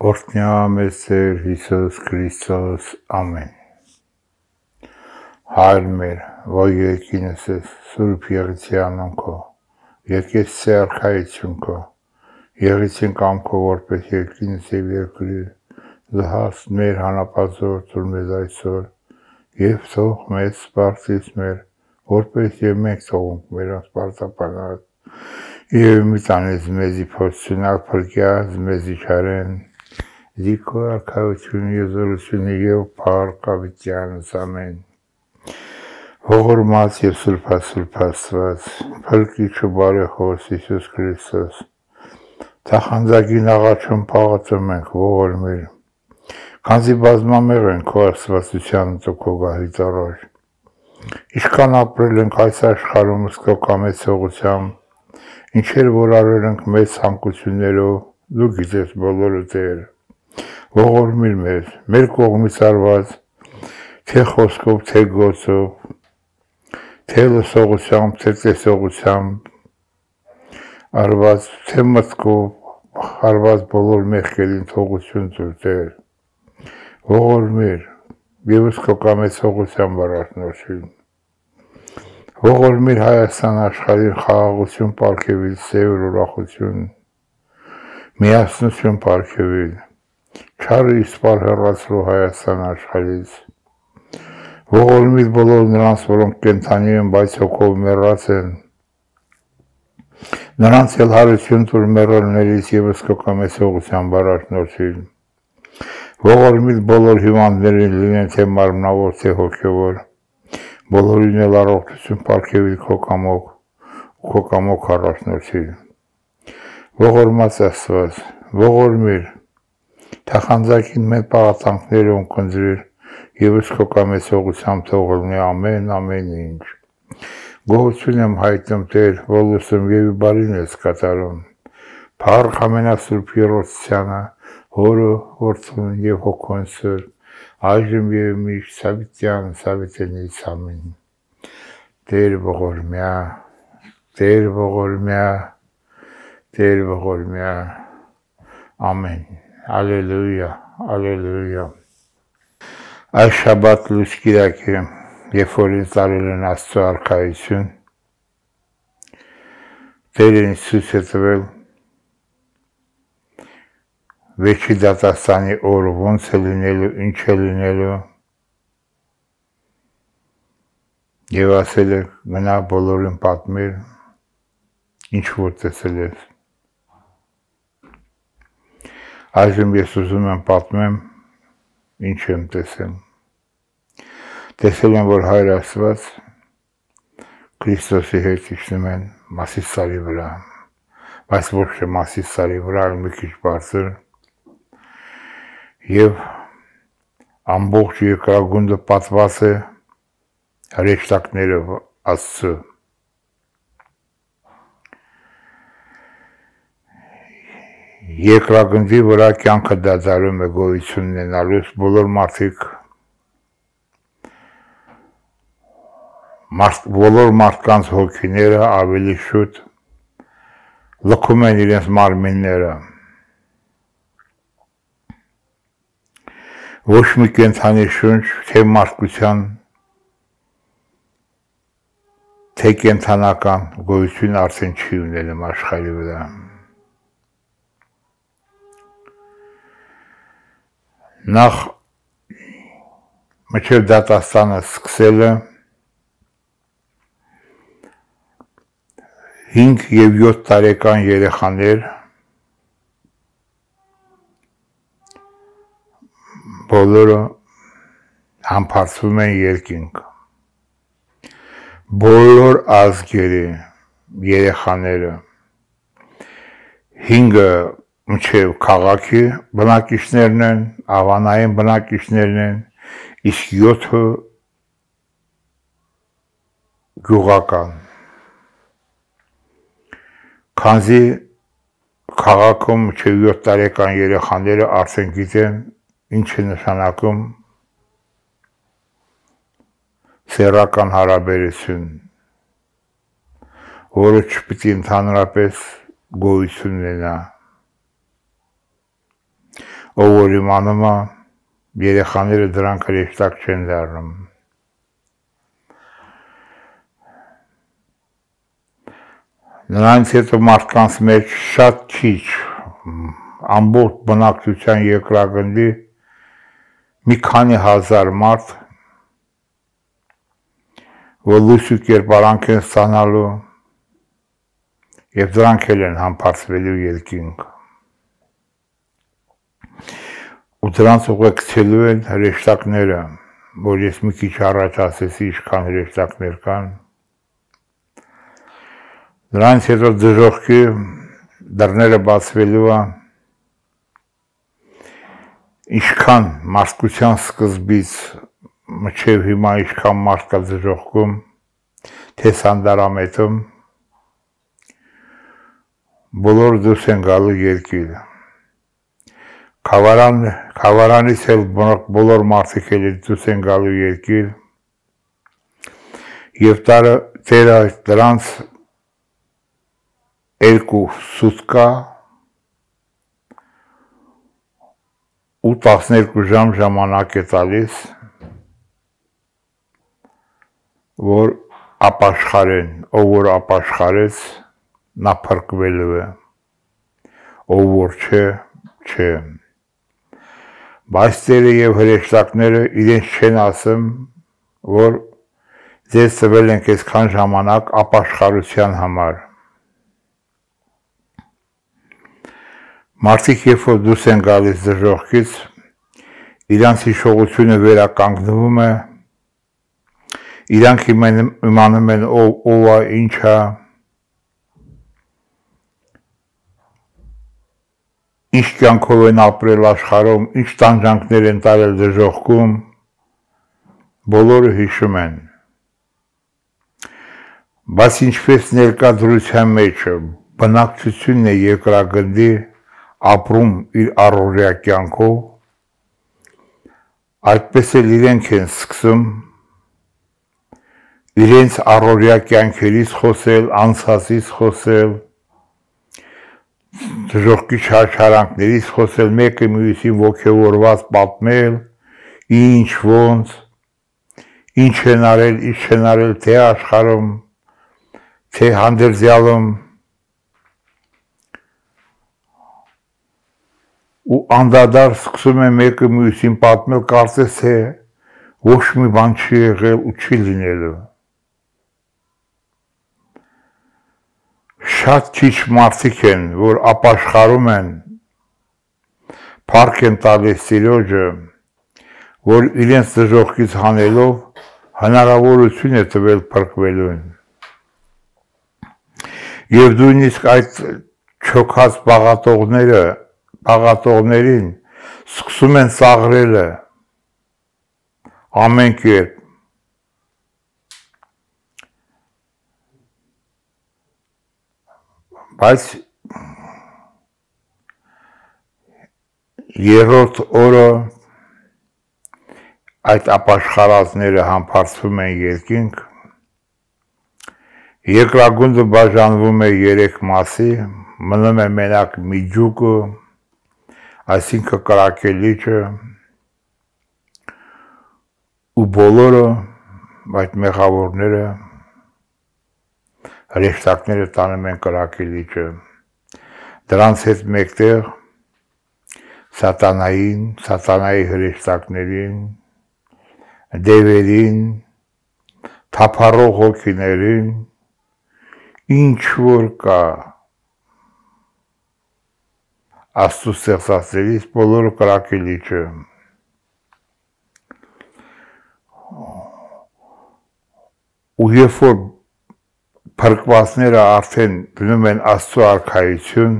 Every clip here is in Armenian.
Օրհնյա մեծ Տեր Հիսուս Քրիստոս, ամեն։ Հայր մեր, որ երկինս ես, Սուրբ Եղեցի անուն քո, եկես սե արքայություն քո, եղեցին կամքո որպես երկինս եւ երկրի, զհաս մեր հանապազոր ծուր մեզ այսօր, եւ թող մեզ սպարտից մեր, որպես եւ մենք թողunk մեր սպարտապանած, եւ մի տանես մեզի փոստունալ փրկյազ մեզի չարեն, Զիկո արքայություն եզորությունը եւ փառքավիտյանս ամեն։ Հողորմած եւ սուրբասուրբացված փրկիչ ու բարեխոս Հիսուս Քրիստոս Թախանձագին աղաչում փաղացում ենք ողորմիր Քանզի բազմամեղ են քո աստվածության ծոքո գահից առաջ Ինչքան ապրել ենք այս աշխարհում սկո կամեցողությամբ ինչեր որ արել ենք մեծ հանկություններով դու գիտես բոլորը դեր ողորմիր մեզ, մեր կողմից արված, թե խոսքով, թե գործով, թե լսողությամբ, թե տեսողությամբ, արված, թե մտքով, արված բոլոր մեղքերին թողություն ծուր Տեր։ Ողորմիր, եւս քո կամեցողությամբ առաջնորդին։ Ողորմիր Հայաստան աշխարհին խաղաղություն ապարգևիլ, սև ուրախություն, միասնություն ապարգևիլ չարը իսպար հեռացրու Հայաստան աշխարհից։ Ողորմիր բոլոր նրանց, որոնք կենթանի են, բայց հոգով մեռած են։ Նրանց էլ հարություն տուր մեռելներից եւս կոկամեսողության բարաշնորհին։ Ողորմիր բոլոր հիվանդներին լինեն թե մարմնավոր, թե հոգևոր։ Բոլորին էլ առողջություն ապարգևի քո կամոք, քո կամոք առաջնորդի։ Ողորմած Աստված, ողորմիր Թախանձակին մեր պաղատանքները ունկնդրիր եւս քո կամեցողությամբ թողնի ամեն ամեն ինչ։ Գողություն եմ հայտնում Տեր, որ լուսում եւ բարին ես կատարում։ Փառք ամենասուրբ Երոսությանը, հորը, որդուն եւ հոգուն սր, այժմ եւ միշտ Սավիտյան, Սավիտենից ամեն։ Տեր ողորմյա, Տեր ողորմյա, Տեր ողորմյա։ Ամեն։ Ալելույա, ալելույա։ Այս շաբաթ լույս կիրակի, երբ որ ինձ արել են Աստծո արքայություն, Տերը ինձ ցույց է տվել Վեճի դատաստանի օր ոնց է լինելու, ինչ է լինելու։ Եվ ասել է գնա բոլորին պատմել, ինչ որ տեսել ես։ Այժմ ես ուզում եմ պատմեմ ինչ եմ տեսել։ Տեսել եմ, որ Հայր Աստված Քրիստոսի հետ իջնում են Մասիսարի վրա, բայց ոչ թե Մասիսարի վրա, այլ մի քիչ բարձր։ Եվ ամբողջ երկրագունդը պատված է հրեշտակներով Աստծո երկրագնդի վրա կյանքը դադարում է գոյություն ունենալուց բոլոր մարդիկ մարդ բոլոր մարդկանց հոգիները ավելի շուտ լքում են իրենց մարմինները ոչ մի կենթանի շունչ թե մարդկության թե կենթանական գոյություն արդեն չի ունենում աշխարհի վրա նախ մինչև դատաստանը սկսելը 5 եւ 7 տարեկան երեխաներ բոլորը համբարձվում են երկինք բոլոր ազգերի երեխաները 5-ը մինչև քաղաքի բնակիչներն են, ավանային բնակիչներն են, իսկ 7-ը գյուղական։ Քանզի քաղաքում մինչև 7 տարեկան երեխաները արդեն գիտեն ինչ է նշանակում սեռական հարաբերություն, որը չպիտի ընդհանրապես գոյություն ունենա ով որ իմանում է, երեխաները դրանք հրեշտակ չեն դառնում։ Նրանց հետո մարդկանց մեջ շատ քիչ ամբողջ բնակչության երկրագնդի մի քանի հազար մարդ որ լույս ու կերպարանք են ստանալու եւ դրանք էլ են համբարձվելու երկինք ու դրանց ուղեկցելու են հրեշտակները, որ ես մի քիչ առաջ ասեցի, ինչքան հրեշտակներ կան։ Դրանից հետո դժողքի դռները բացվելու է ինչքան մարդկության սկզբից մինչև հիմա ինչքան մարդ կա դժողքում, թե սանդարամետում, բոլոր դուրս են գալու երկիրը Խավարան խավարանից էլ բոլոր մարդիկ էլ դուրս են գալու երկիր եւ տարը տերը դրանց երկու սուտկա ու 12 ժամ ժամանակ է տալիս որ ապաշխարեն, ով որ ապաշխարեց, նա փրկվելու է։ Ով որ չէ, չէ բայց ծերը եւ հրեշտակները իրենց չեն ասում, որ ձեզ տվել ենք այսքան ժամանակ ապաշխարության համար։ Մարդիկ երբ որ դուրս են գալիս դժողքից, իրանց հիշողությունը վերականգնվում է, իրանք իմանում են ով ով է, ինչ է, ինչ կյանքով են ապրել աշխարհում, ինչ տանջանքներ են տարել դժողքում, բոլորը հիշում են։ Բայց ինչպես ներկա դրության մեջ բնակչությունն է երկրագնդի ապրում իր առօրյա կյանքով, այդպես էլ իրենք են սկսում իրենց առօրյա կյանքերից խոսել, անցածից խոսել, դժողքի չարչարանքներից խոսել, մեկը մյուսին ոգևորված պատմել, ինչ ոնց, ինչ են արել, ինչ են արել թե աշխարհում, թե հանդերձյալում, ու անդադար սկսում է մեկը մյուսին պատմել, կարծես թե ոչ մի բան չի եղել ու չի լինելու։ շատ քիչ մարդիկ են, որ ապաշխարում են, փառք են տալիս Տիրոջը, որ իրենց դժողքից հանելով հնարավորություն է տվել փրկվելուն։ Եվ նույնիսկ այդ չոքած բաղատողները, բաղատողներին սկսում են ծաղրելը ամեն կերպ Բայց երրորդ օրը այդ ապաշխարածները համբարձվում են երկինք, երկրագունդը բաժանվում է երեք մասի, մնում է մենակ միջուկը, այսինքն կրակելիչը, ու բոլորը այդ մեղավորները հրեշտակները տանում են կրակելիճը։ Դրանց հետ մեկտեղ սատանային, սատանայի հրեշտակներին, դևերին, թափառող հոգիներին, ինչ որ կա աստու ստեղծածներից բոլորը կրակելիճը ու երբ որ փրկվածները արդեն դնում են Աստծո արքայություն,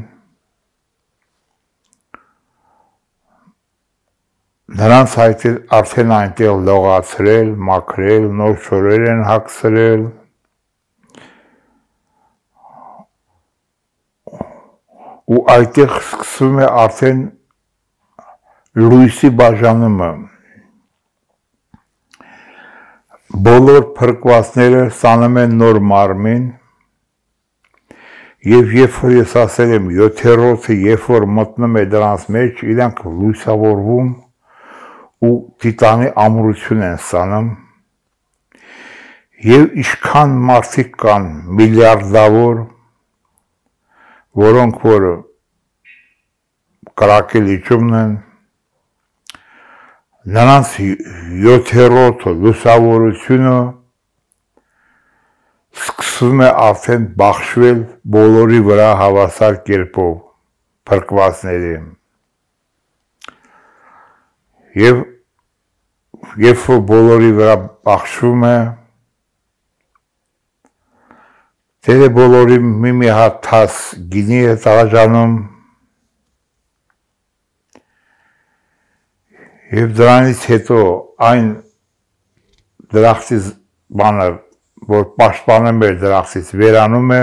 նրանց հայտը արդեն այնտեղ լողացրել, մաքրել, նոր շորեր են հագցրել, ու այդտեղ սկսվում է արդեն լույսի բաժանումը բոլոր փրկվածները ստանում են նոր մարմին Եվ երբ որ ես ասել եմ 7-րդը, երբ որ մտնում է դրանց մեջ, իրանք լույսավորվում ու տիտանի ամրություն են ստանում։ Եվ ինչքան մարդիկ կան միլիարդավոր, որոնք որ կրակել իջումն են, նրանց 7-րդը լուսավորությունը սկսում է արդեն բախշվել բոլորի վրա հավասար կերպով փրկվածների եւ երբ որ բոլորի վրա բախշվում է Տերը բոլորի մի մի հատ թաս գինի է տարաժանում եւ դրանից հետո այն դրախտի բանը որ պաշտպանում էր դրախտից վերանում է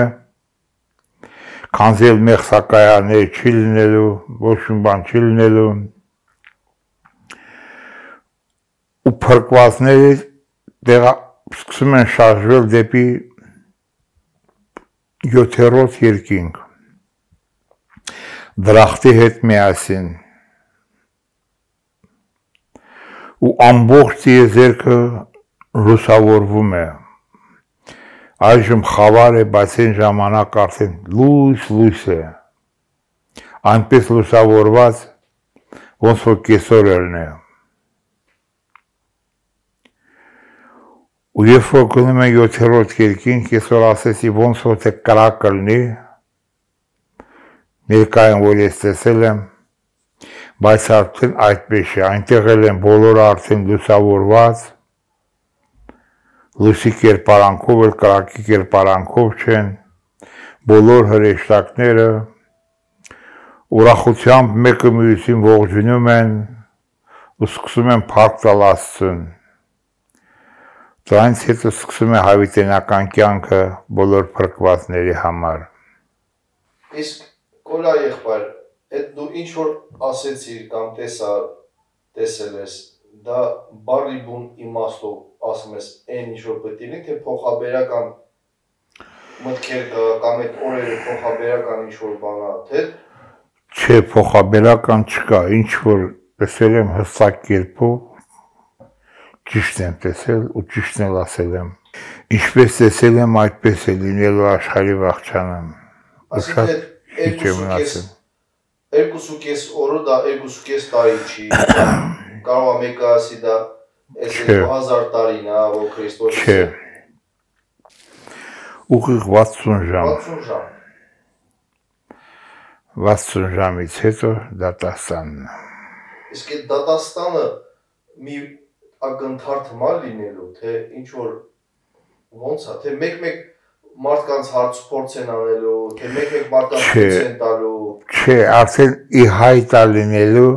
քանզել մեղսակայաններ չի լինելու, ոչ մի բան չի լինելու ու փրկվածները դեղա սկսում են շարժվել դեպի 7-րդ երկինք դրախտի հետ միասին ու ամբողջ եզերքը լուսավորվում է այժմ խավար է, բայց այն ժամանակ արդեն լույս լույս է։ Այնպես լուսավորված, ոնց որ կեսօրելն է։ Ու երբ որ գնում եմ 7-րդ երկին, կեսօր ասեցի ոնց որ թե կրակ կլնի, ներկայում որ ես տեսել եմ, բայց արդեն այդպես է, այնտեղ էլ են բոլորը արդեն լուսավորված, լույսի կերպարանքով էլ կրակի կերպարանքով չեն, բոլոր հրեշտակները ուրախությամբ մեկը մյուսին ողջունում են ու սկսում են փառք տալ Աստծուն։ Դրանից հետո սկսում է հավիտենական կյանքը բոլոր փրկվածների համար։ Իսկ Կոլա եղբայր, այդ դու ինչ որ ասեցիր կամ տեսա տեսել ես դա բարի բուն իմաստով ասում ես այն ինչ որ պետք է թե փոխաբերական մտքեր կամ այդ օրերը փոխաբերական ինչ որ բանա թե չէ փոխաբերական չկա ինչ որ տեսել եմ հստակ կերպով ճիշտ եմ տեսել ու ճիշտն էլ ասել եմ ինչպես տեսել եմ այդպես է լինելու աշխարհի վաղճանում ասած քիչ եմ ասել 2.5 օրը դա 2.5 տարի չի։ Կարող է մեկը ասի դա այս 1000 տարին է, որ Քրիստոս Չէ։ Ուղիղ 60 ժամ։ 60 ժամ։ 60 ժամից հետո դատաստանն է։ Իսկ այդ դատաստանը մի ակնթարթմա լինելու, թե ինչ որ ոնց է, թե մեկ-մեկ մարդկանց հարց փորձ են անելու, թե մեկ-մեկ մարդկանց փորձ են տալու Չէ, արդեն ի հայտ է լինելու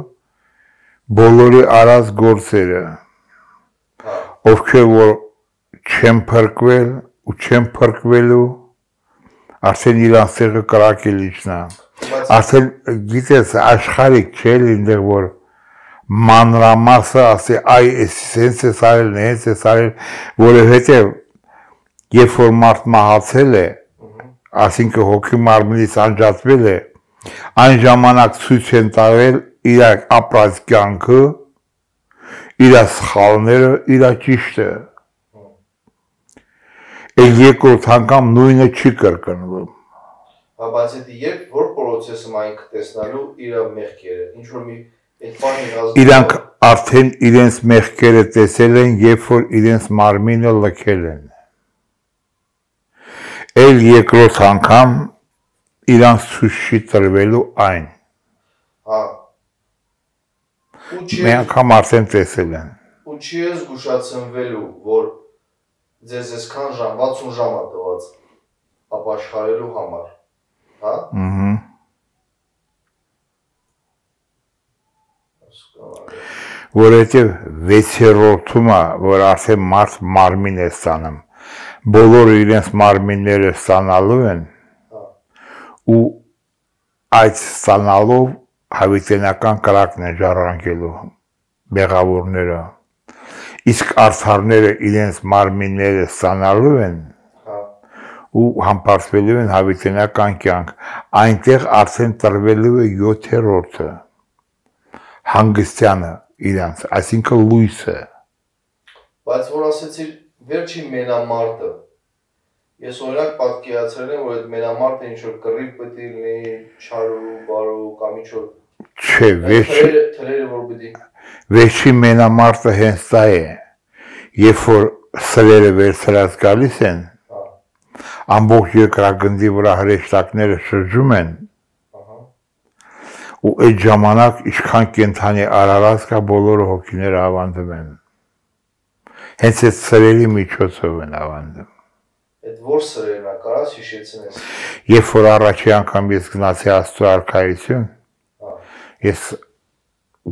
բոլորի արած գործերը ովքեր որ չեն փրկվել ու չեն փրկվելու արդեն իրանց տեղը կրակել իջնա արդեն գիտես աշխարհիկ չէ լինդեղ որ մանրամասը ասի այ էսենս է սարել նենց է սարել որովհետև երբ որ մարդ մահացել է ասինքն հոգի մարմնից անջատվել է այն ժամանակ ցույց են տվել իր ապրած կյանքը իր սխալները, իր ճիշտը։ Էլ երկրորդ անգամ նույնը չի կրկնվում։ բայց դա երբ որ process-ը մայք տեսնալու իր մեղքերը, ինչ որ մի այդ բանի ազգ Իրանք արդեն իրենց մեղքերը տեսել են, երբ որ իրենց մարմինը լքել են։ Էլ երկրորդ անգամ իրանց ցույց չի տրվելու այն։ Հա, Մի անգամ արդեն տեսել են։ Ու չի ես զգուշացնվելու, որ ձեզ այսքան ժամ, 60 ժամ է տված ապաշխարելու համար, հա? Ահա։ Որովհետև 6-րդում է, որ արդեն մարդ մարմին է ստանում։ Բոլորը իրենց մարմինները ստանալու են։ հա։ Ու այդ ստանալով հավիտենական կրակն են ժառանգելու մեղավորները իսկ արթարները իրենց մարմինները ստանալու են հա։ ու համբարձվելու են հավիտենական կյանք։ Այնտեղ արդեն տրվելու է 7-րդը հանգստյանը իրանց, այսինքն լույսը։ Բայց որ ասեցիր վերջի մենամարտը Ես օրինակ պատկերացրել եմ, որ այդ մենամարտը ինչ որ կռիվ պետք է լինի, չարու, բարու կամ ինչ որ Չէ, վերջի թրերը որ պետք է Վերջի մենամարտը հենց դա է։ Երբ որ սրերը վերցրած գալիս են, ամբողջ երկրագնդի վրա հրեշտակները շրջում են, ու այդ ժամանակ ինչքան կենթանի արարած կա բոլորը հոգիները ավանդում են։ Հենց այդ սրերի միջոցով են ավանդում։ Այդ որ սրերն է, կարաս հիշեցնես։ Երբ որ առաջի անգամ ես գնացի Աստծո արքայություն, ես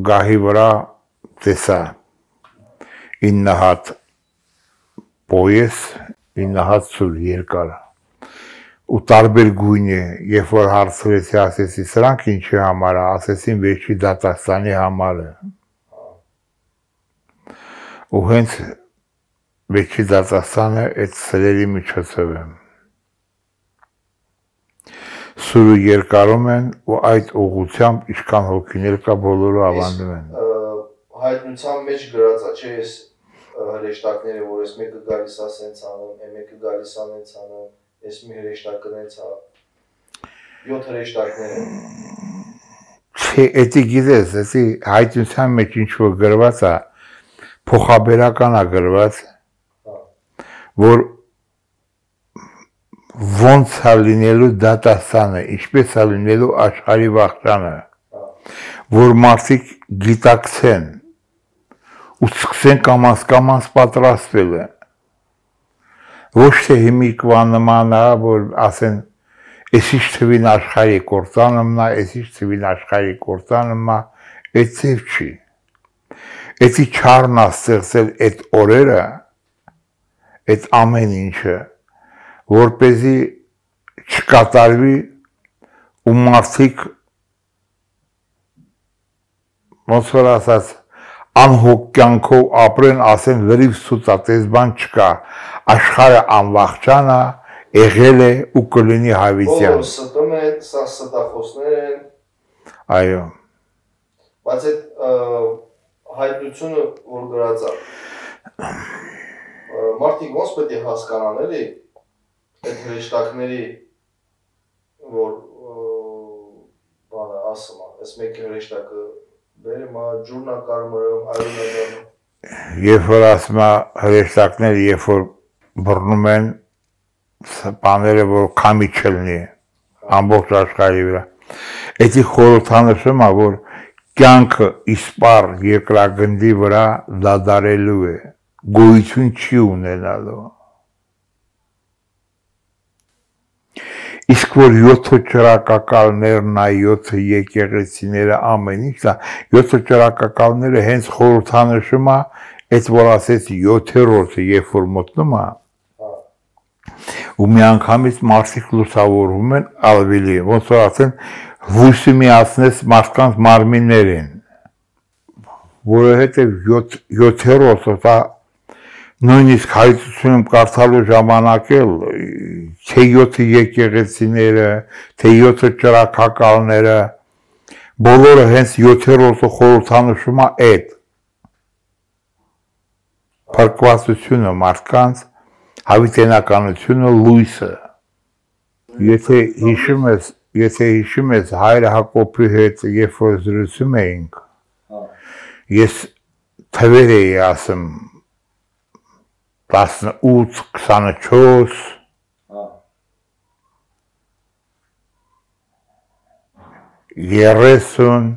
գահի վրա տեսա 9 հատ պոյես, 9 հատ սուր երկար ու տարբեր գույն է, երբ որ հարցրեցի, ասեցի, սրանք ինչի համար է, ասեցին Վերջի դատաստանի համար է։ Ու հենց Վերջի դատաստանը այդ սրերի միջոցով է։ Սուրը երկարում են ու այդ ուղությամբ ինչքան հոգիներ կա բոլորը ավանդում են։ Հայտնության մեջ գրած է, չէ, ես հրեշտակները, որ ես մեկը գալիս է սենց անում, է մեկը գալիս է նենց անում, ես մի հրեշտակը նենց է։ 7 հրեշտակներ են։ Չէ, էդի գիտես, էդի հայտնության մեջ ինչ որ գրված է, փոխաբերական է գրված, որ ոնց է լինելու դատաստանը, ինչպես է լինելու աշխարհի վաղճանը, որ մարդիկ գիտակցեն ու սկսեն կամաց կամաց պատրաստվել է։ Ոչ թե հիմիկվա նման է, որ ասեն Էսիշ թվին աշխարհի կործանումնա, էսիշ թվին աշխարհի կործանումա, այդ ծև չի։ Էսի չարնա ստեղծել այդ օրերը, այդ ամեն ինչը, որ เป զի չկատարվի ու մարդիկ ոնց որ ասած անհոգ կյանքով ապրեն, ասեն լրիվ սուծատես բան չկա, աշխարհը անվախճան է, եղել է ու կլինի հավիտյան։ Բոլորը ստում են, սա ստախոսներ են։ Այո։ Բայց այդ հայտնությունը որ գրած է մարդիկ ոնց պետք է հասկանան էլի այդ հրեշտակների որ բանը ասում է, այս մեկ հրեշտակը բերեմ, ջուրնա կարմրում, այլն Երբ որ ասում է հրեշտակները, երբ որ բռնում են բաները, որ քամի չլինի ամբողջ աշխարհի վրա։ Էդի խորհրդանշում է, որ կյանքը իսպար երկրագնդի վրա դադարելու է գոյություն չի ունենալու։ Իսկ որ 7 ճրակակալներն, այ 7 եկեղեցիները ամեն ինչ, դա 7 ճրակակալները հենց խորհրդանշում է, այդ որ ասեց 7-րդը, երբ որ մտնում է, ու մի անգամից մարդիկ լուսավորվում են ավելի, ոնց որ ասեն, հույսը միացնես մարդկանց մարմիններին, որովհետև 7-րդը դա նույնիսկ հայցությունում կարդալու ժամանակ էլ թե 7 եկեղեցիները, թե 7 ճրակակալները բոլորը հենց 7-րդը խորհրդանշում է այդ փրկվածությունը մարդկանց հավիտենականությունը լույսը եթե հիշում ես եթե հիշում ես հայր Հակոբի հետ երբ որ զրուցում էինք ես թվեր էի ասում 18, 24 30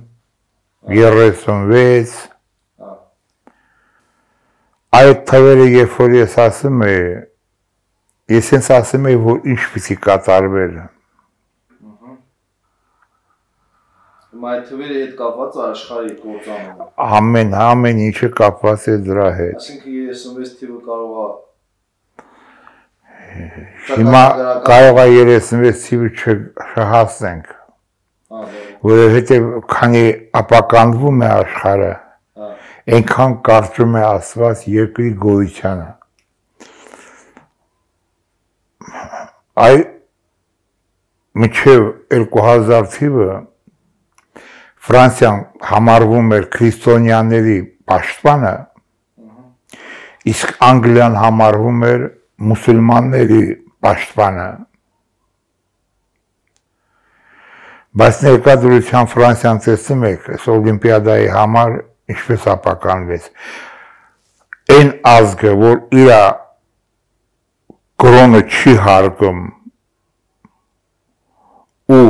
36 այդ թվերը երբ որ ես ասում եմ ես ինձ ասում եմ որ ինչ պիտի Հիմա այդ թվերը հետ կապված է աշխարհի կործանումը։ Ամեն ամեն ինչը կապված է դրա հետ։ Այսինքն 36 թիվը կարող է Հիմա կարող է 36 թիվը չհասնենք։ Որովհետև քանի ապականվում է աշխարհը, այնքան կարճում է Աստված երկրի գոյությանը։ այ մինչև 2000 թիվը Ֆրանսիան համարվում էր քրիստոնյաների պաշտպանը, իսկ Անգլիան համարվում էր մուսուլմանների պաշտպանը։ Բայց ներկա դրության Ֆրանսիան տեսնում եք, այս օլիմպիադայի համար ինչպես ապականվեց։ Այն ազգը, որ իր կրոնը չի հարգում ու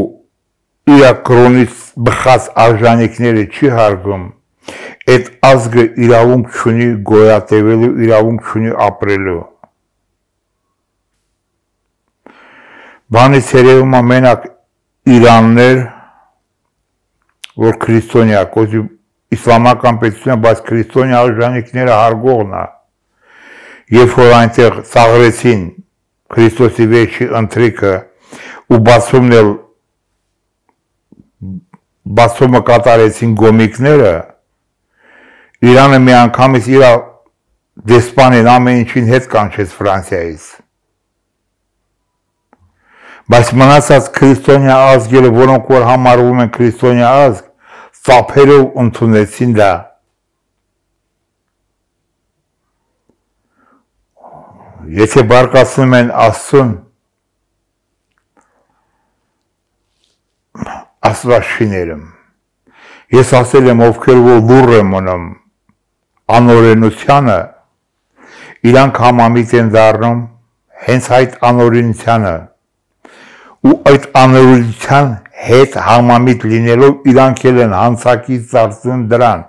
իր կրոնից բխած արժանինքները չի հարգում, այդ ազգը իրավունք չունի գոյատևելու, իրավունք չունի ապրելու։ Բանից երևում է մենակ Իրաններ, որ քրիստոնյա, կոզի իսլամական պետությունը, բայց քրիստոնյա արժանինքները հարգողն է։ Երբ որ այնտեղ ծաղրեցին Քրիստոսի վերջի ընթրիկը ու բացումն էլ բացումը կատարեցին գոմիկները, Իրանը մի անգամից իր դեսպանին ամեն ինչին հետ կանչեց Ֆրանսիայից։ Բայց մնացած քրիստոնյա ազգերը, որոնք որ համարվում են քրիստոնյա ազգ, ծափերով ընդունեցին դա։ Եթե բարկացնում են Աստծուն, Աստված չի ներում։ Ես ասել եմ, ովքեր որ լուր եմ մնում, անօրենությանը իրանք համամիտ են դառնում հենց այդ անօրենությանը ու այդ անօրենության հետ համամիտ լինելով իրանք էլ են հանցակից դարձնում դրան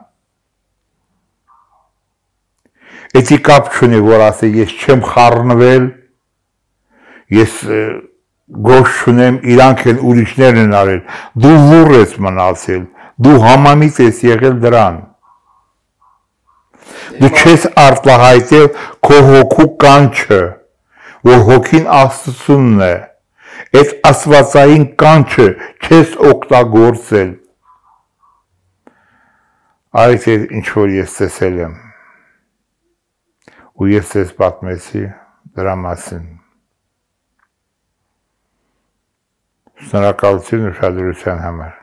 Էդի կապ չունի, որ ասե ես չեմ խառնվել, ես գոշ չունեմ, իրանք են ուրիշներն են արել, դու վուր ես մնացել, դու համամիտ ես եղել դրան դու չես արտահայտել քո հոգու կանչը, որ հոգին Աստծունն է։ Այդ աստվածային կանչը չես օգտագործել։ Այս է ինչ որ ես տեսել եմ։ Ու ես ես պատմեցի դրա մասին։ Շնորհակալություն ուշադրության համար։